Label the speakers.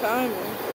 Speaker 1: timing.